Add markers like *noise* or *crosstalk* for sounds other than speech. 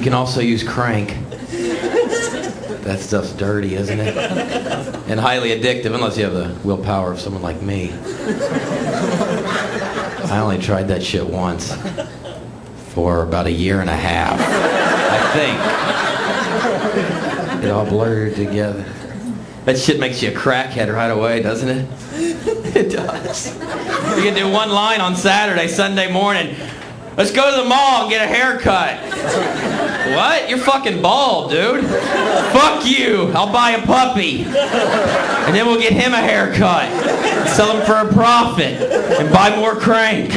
You can also use crank. That stuff's dirty, isn't it? And highly addictive, unless you have the willpower of someone like me. I only tried that shit once for about a year and a half, I think. It all blurred together. That shit makes you a crackhead right away, doesn't it? *laughs* It does. You can do one line on Saturday, Sunday morning. Let's go to the mall and get a haircut. What? You're fucking bald, dude. Fuck you. I'll buy a puppy. And then we'll get him a haircut. Sell him for a profit. And buy more crank.